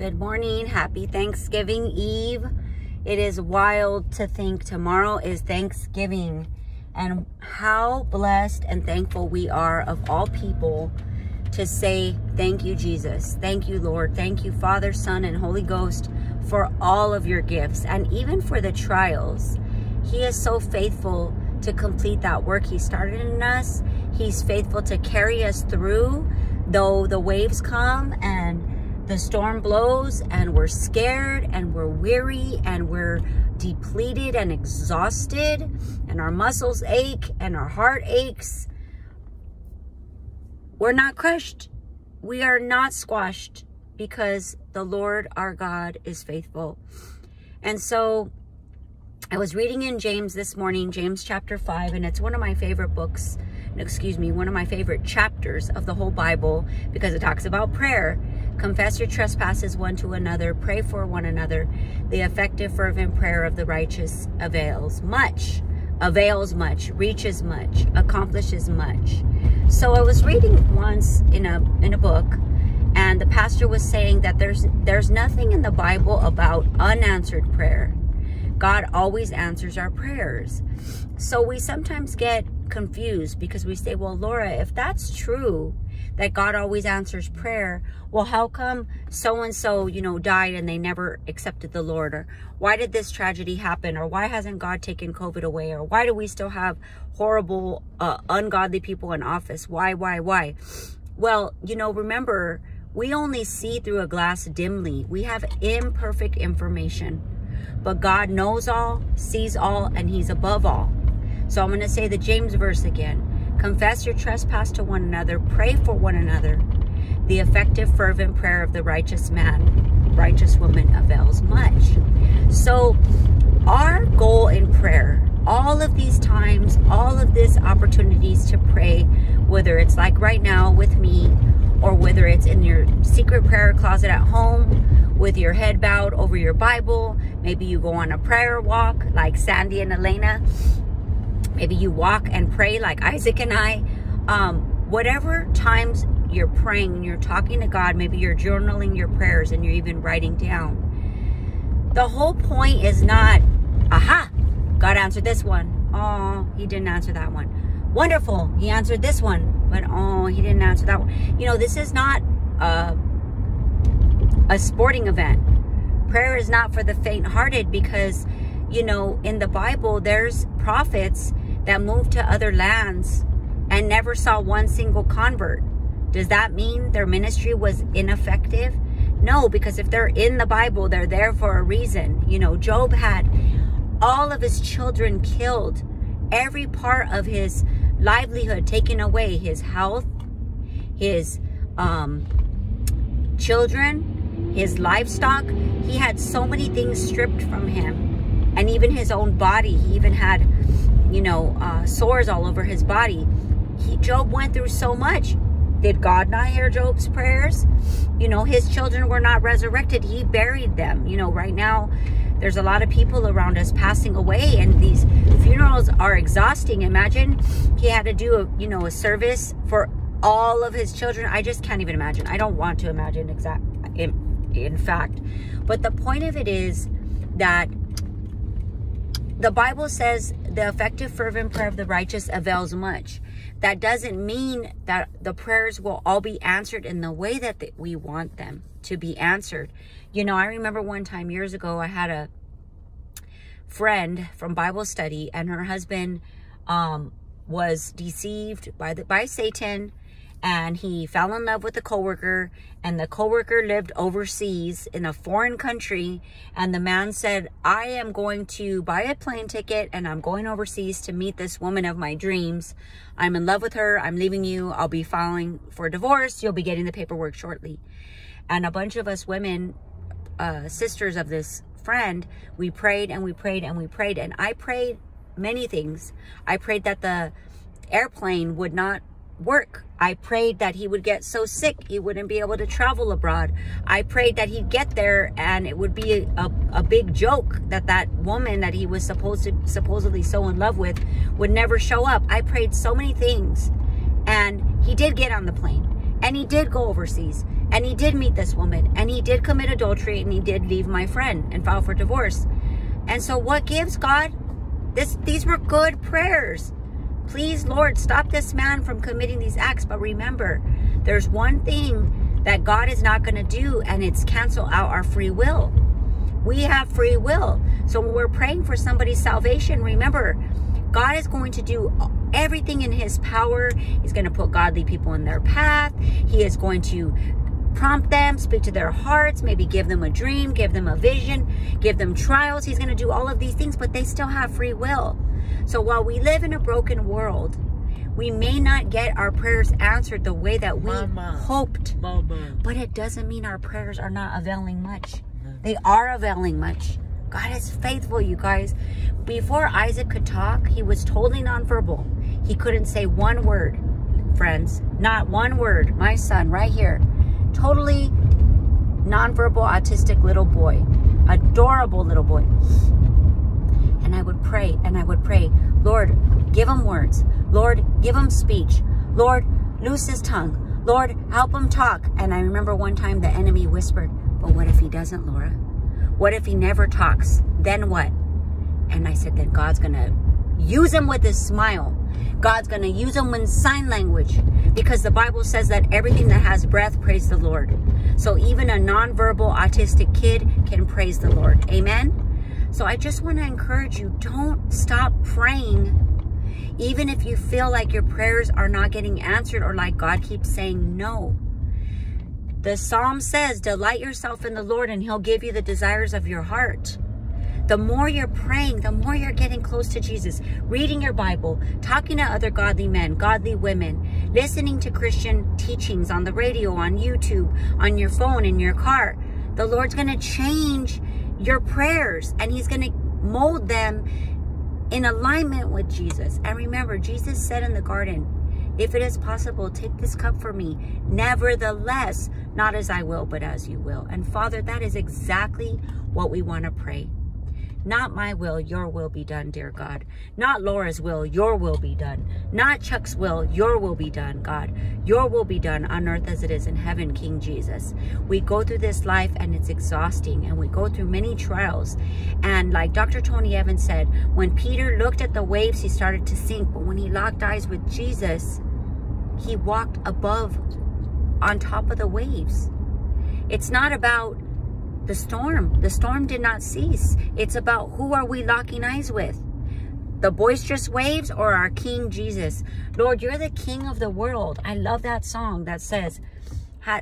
Good morning. Happy Thanksgiving Eve. It is wild to think tomorrow is Thanksgiving and how blessed and thankful we are of all people to say, Thank you, Jesus. Thank you, Lord. Thank you, Father, Son, and Holy Ghost, for all of your gifts and even for the trials. He is so faithful to complete that work He started in us. He's faithful to carry us through, though the waves come and the storm blows and we're scared and we're weary and we're depleted and exhausted and our muscles ache and our heart aches. We're not crushed. We are not squashed because the Lord our God is faithful. And so I was reading in James this morning, James chapter 5, and it's one of my favorite books, excuse me, one of my favorite chapters of the whole Bible because it talks about prayer. Confess your trespasses one to another, pray for one another. The effective, fervent prayer of the righteous avails much, avails much, reaches much, accomplishes much. So I was reading once in a in a book, and the pastor was saying that there's there's nothing in the Bible about unanswered prayer. God always answers our prayers. So we sometimes get confused because we say, well, Laura, if that's true, that God always answers prayer, well, how come so-and-so, you know, died and they never accepted the Lord? Or why did this tragedy happen? Or why hasn't God taken COVID away? Or why do we still have horrible, uh, ungodly people in office? Why, why, why? Well, you know, remember, we only see through a glass dimly. We have imperfect information. But God knows all, sees all, and he's above all. So I'm going to say the James verse again. Confess your trespass to one another. Pray for one another. The effective, fervent prayer of the righteous man, righteous woman avails much. So our goal in prayer, all of these times, all of these opportunities to pray, whether it's like right now with me, or whether it's in your secret prayer closet at home with your head bowed over your Bible. Maybe you go on a prayer walk like Sandy and Elena Maybe you walk and pray like Isaac and I. Um, whatever times you're praying, and you're talking to God, maybe you're journaling your prayers and you're even writing down. The whole point is not, aha, God answered this one. Oh, he didn't answer that one. Wonderful, he answered this one, but oh, he didn't answer that one. You know, this is not a, a sporting event. Prayer is not for the faint-hearted because, you know, in the Bible, there's prophets that moved to other lands and never saw one single convert. Does that mean their ministry was ineffective? No, because if they're in the Bible, they're there for a reason. You know, Job had all of his children killed, every part of his livelihood taken away, his health, his um, children, his livestock. He had so many things stripped from him and even his own body. He even had you know, uh, sores all over his body. He, Job went through so much. Did God not hear Job's prayers? You know, his children were not resurrected. He buried them. You know, right now, there's a lot of people around us passing away and these funerals are exhausting. Imagine he had to do, a, you know, a service for all of his children. I just can't even imagine. I don't want to imagine exact, in, in fact. But the point of it is that the Bible says the effective fervent prayer of the righteous avails much. That doesn't mean that the prayers will all be answered in the way that we want them to be answered. You know, I remember one time years ago, I had a friend from Bible study and her husband um, was deceived by the by Satan and he fell in love with a coworker and the coworker lived overseas in a foreign country and the man said i am going to buy a plane ticket and i'm going overseas to meet this woman of my dreams. I'm in love with her. I'm leaving you. I'll be filing for divorce. You'll be getting the paperwork shortly. And a bunch of us women uh, sisters of this friend we prayed and we prayed and we prayed and i prayed many things. I prayed that the airplane would not work. I prayed that he would get so sick he wouldn't be able to travel abroad. I prayed that he'd get there and it would be a, a, big joke that that woman that he was supposed to supposedly so in love with would never show up. I prayed so many things and he did get on the plane and he did go overseas And he did meet this woman and he did commit adultery and he did leave my friend and file for divorce. And so what gives God? This these were good prayers. Please, Lord, stop this man from committing these acts. But remember, there's one thing that God is not going to do, and it's cancel out our free will. We have free will. So when we're praying for somebody's salvation, remember, God is going to do everything in his power. He's going to put godly people in their path. He is going to prompt them, speak to their hearts, maybe give them a dream, give them a vision, give them trials. He's going to do all of these things, but they still have free will. So while we live in a broken world, we may not get our prayers answered the way that we Mama. hoped. Mama. But it doesn't mean our prayers are not availing much. They are availing much. God is faithful, you guys. Before Isaac could talk, he was totally nonverbal. He couldn't say one word, friends. Not one word. My son, right here. Totally nonverbal, autistic little boy. Adorable little boy. And I would pray and I would pray, Lord, give him words. Lord, give him speech. Lord, loose his tongue. Lord, help him talk. And I remember one time the enemy whispered, but what if he doesn't, Laura? What if he never talks? Then what? And I said, then God's going to use him with his smile. God's going to use him in sign language because the Bible says that everything that has breath, praise the Lord. So even a nonverbal autistic kid can praise the Lord. Amen? So I just want to encourage you, don't stop praying. Even if you feel like your prayers are not getting answered or like God keeps saying no. The psalm says, delight yourself in the Lord and he'll give you the desires of your heart. The more you're praying, the more you're getting close to Jesus. Reading your Bible, talking to other godly men, godly women, listening to Christian teachings on the radio, on YouTube, on your phone, in your car. The Lord's going to change your prayers and he's going to mold them in alignment with Jesus. And remember, Jesus said in the garden, if it is possible, take this cup for me. Nevertheless, not as I will, but as you will. And Father, that is exactly what we want to pray. Not my will, your will be done, dear God. Not Laura's will, your will be done. Not Chuck's will, your will be done, God. Your will be done on earth as it is in heaven, King Jesus. We go through this life and it's exhausting and we go through many trials. And like Dr. Tony Evans said, when Peter looked at the waves, he started to sink. But when he locked eyes with Jesus, he walked above on top of the waves. It's not about the storm. The storm did not cease. It's about who are we locking eyes with? The boisterous waves or our King Jesus? Lord, you're the King of the world. I love that song that says,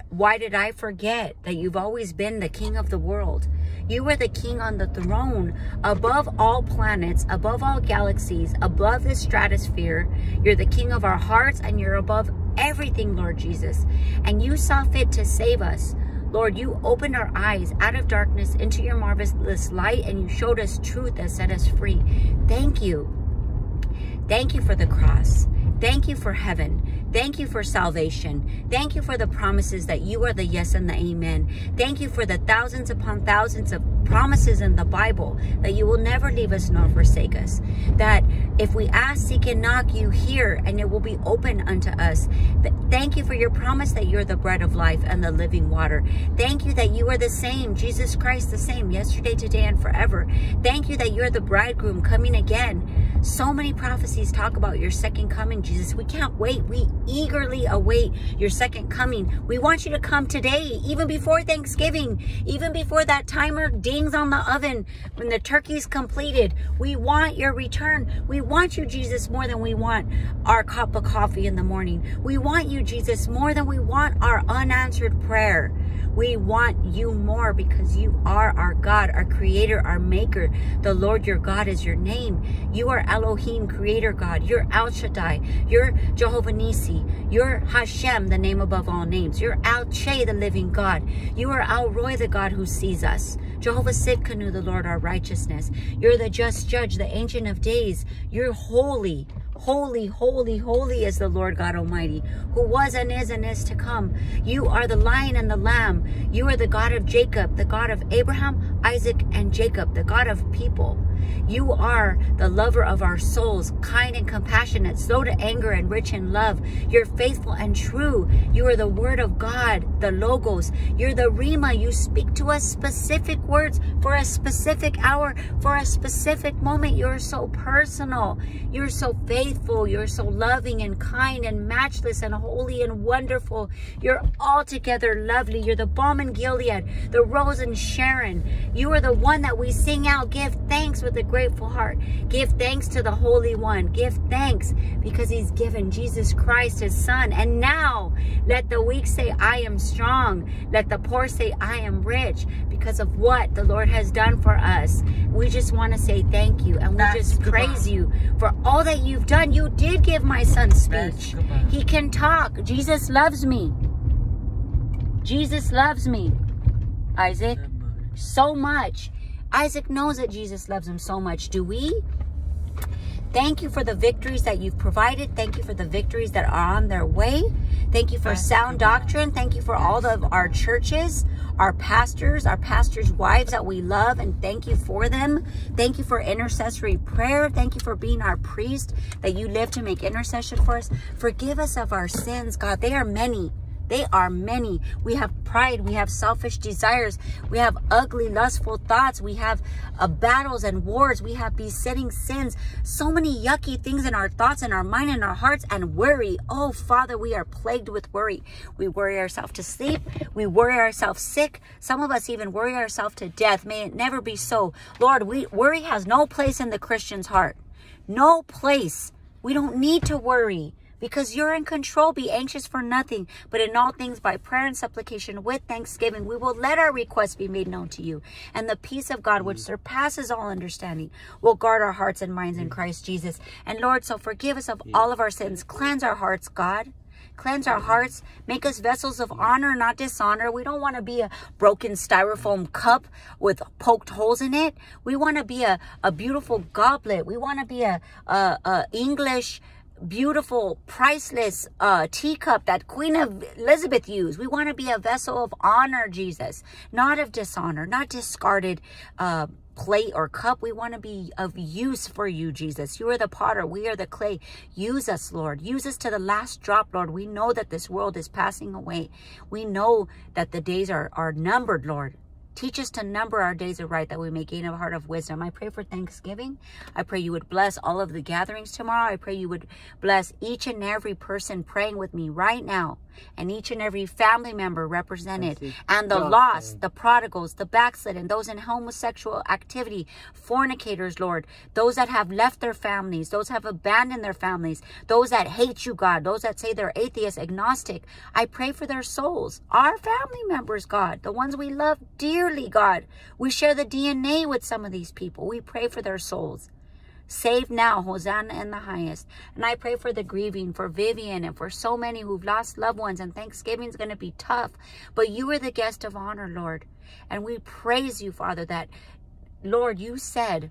why did I forget that you've always been the King of the world? You were the King on the throne above all planets, above all galaxies, above the stratosphere. You're the King of our hearts and you're above everything, Lord Jesus. And you saw fit to save us. Lord, you opened our eyes out of darkness into your marvelous light and you showed us truth that set us free. Thank you. Thank you for the cross. Thank you for heaven. Thank you for salvation. Thank you for the promises that you are the yes and the amen. Thank you for the thousands upon thousands of promises in the Bible that you will never leave us nor forsake us. That if we ask, seek, and knock, you hear, and it will be open unto us. Thank you for your promise that you're the bread of life and the living water. Thank you that you are the same, Jesus Christ the same, yesterday, today, and forever. Thank you that you're the bridegroom coming again. So many prophecies talk about your second coming, Jesus. We can't wait. We eagerly await your second coming. We want you to come today, even before Thanksgiving, even before that timer dings on the oven, when the turkey's completed. We want your return. We want you, Jesus, more than we want our cup of coffee in the morning. We want you, Jesus, more than we want our unanswered prayer. We want you more because you are our God, our creator, our maker. The Lord your God is your name. You are Elohim, creator God. You're El Shaddai. You're Jehovah Nisi. You're Hashem, the name above all names. You're El Chai, the living God. You are El Roi, the God who sees us. Jehovah Sidkenu, the Lord our righteousness. You're the just judge, the ancient of days. You're holy. Holy, holy, holy is the Lord God Almighty, who was and is and is to come. You are the lion and the lamb. You are the God of Jacob, the God of Abraham, Isaac, and Jacob, the God of people. You are the lover of our souls, kind and compassionate, slow to anger and rich in love. You're faithful and true. You are the word of God, the logos. You're the Rhema. You speak to us specific words for a specific hour, for a specific moment. You're so personal. You're so faithful. You're so loving and kind and matchless and holy and wonderful. You're altogether lovely. You're the balm in Gilead, the rose in Sharon. You are the one that we sing out. Give thanks with a grateful heart. Give thanks to the Holy One. Give thanks because he's given Jesus Christ, his son. And now let the weak say, I am strong. Let the poor say, I am rich because of what the Lord has done for us. We just want to say thank you. And we That's just praise you for all that you've done. You did give my son speech. He can talk. Jesus loves me. Jesus loves me. Isaac, so much. Isaac knows that Jesus loves him so much. Do we? Thank you for the victories that you've provided. Thank you for the victories that are on their way. Thank you for sound doctrine. Thank you for all of our churches, our pastors, our pastors' wives that we love, and thank you for them. Thank you for intercessory prayer. Thank you for being our priest, that you live to make intercession for us. Forgive us of our sins, God. They are many. They are many. We have pride. We have selfish desires. We have ugly, lustful thoughts. We have uh, battles and wars. We have besetting sins. So many yucky things in our thoughts and our mind and our hearts and worry. Oh, Father, we are plagued with worry. We worry ourselves to sleep. We worry ourselves sick. Some of us even worry ourselves to death. May it never be so. Lord, we, worry has no place in the Christian's heart. No place. We don't need to worry because you're in control. Be anxious for nothing, but in all things by prayer and supplication with thanksgiving, we will let our requests be made known to you. And the peace of God, which mm. surpasses all understanding, will guard our hearts and minds in mm. Christ Jesus. And Lord, so forgive us of all of our sins. Cleanse our hearts, God. Cleanse our mm-hmm. hearts. Make us vessels of honor, not dishonor. We don't want to be a broken styrofoam cup with poked holes in it. We want to be a, a beautiful goblet. We want to be a, a, a English beautiful, priceless uh, teacup that Queen of Elizabeth used. We want to be a vessel of honor, Jesus, not of dishonor, not discarded uh, plate or cup. We want to be of use for you, Jesus. You are the potter. We are the clay. Use us, Lord. Use us to the last drop, Lord. We know that this world is passing away. We know that the days are, are numbered, Lord. Teach us to number our days aright that we may gain a heart of wisdom. I pray for Thanksgiving. I pray you would bless all of the gatherings tomorrow. I pray you would bless each and every person praying with me right now and each and every family member represented and the lost, the prodigals, the backslidden, those in homosexual activity, fornicators, Lord, those that have left their families, those have abandoned their families, those that hate you, God, those that say they're atheist, agnostic. I pray for their souls, our family members, God, the ones we love dearly, God. We share the DNA with some of these people. We pray for their souls. Save now, Hosanna in the highest. And I pray for the grieving, for Vivian, and for so many who've lost loved ones. And Thanksgiving's going to be tough. But you are the guest of honor, Lord. And we praise you, Father, that, Lord, you said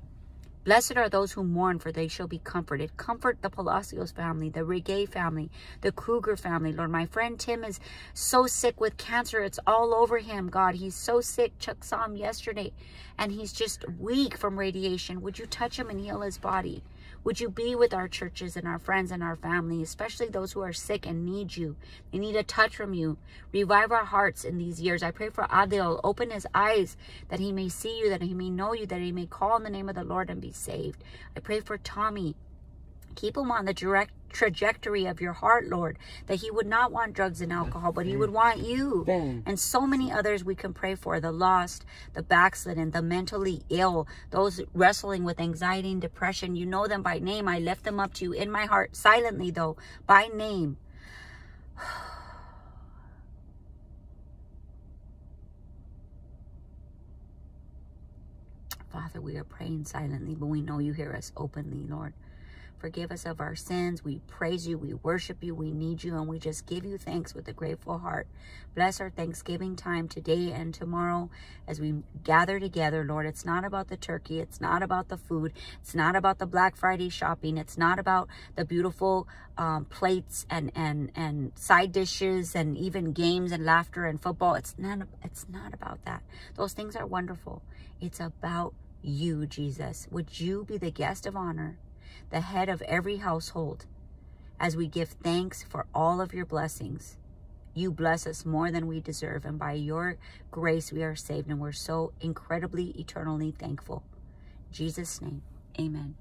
Blessed are those who mourn, for they shall be comforted. Comfort the Palacios family, the Regay family, the Kruger family. Lord, my friend Tim is so sick with cancer. It's all over him, God. He's so sick. Chuck saw him yesterday, and he's just weak from radiation. Would you touch him and heal his body? Would you be with our churches and our friends and our family, especially those who are sick and need you? They need a touch from you. Revive our hearts in these years. I pray for Adil. Open his eyes that he may see you, that he may know you, that he may call on the name of the Lord and be saved. I pray for Tommy. Keep him on the direct trajectory of your heart, Lord, that he would not want drugs and alcohol, but he would want you. And so many others we can pray for, the lost, the backslidden, the mentally ill, those wrestling with anxiety and depression. You know them by name. I lift them up to you in my heart, silently though, by name. Father, we are praying silently, but we know you hear us openly, Lord. Forgive us of our sins. We praise you. We worship you. We need you. And we just give you thanks with a grateful heart. Bless our Thanksgiving time today and tomorrow as we gather together, Lord. It's not about the turkey. It's not about the food. It's not about the Black Friday shopping. It's not about the beautiful um, plates and, and, and side dishes and even games and laughter and football. It's not, it's not about that. Those things are wonderful. It's about you, Jesus. Would you be the guest of honor, the head of every household, as we give thanks for all of your blessings? You bless us more than we deserve, and by your grace we are saved, and we're so incredibly, eternally thankful. In Jesus' name, amen.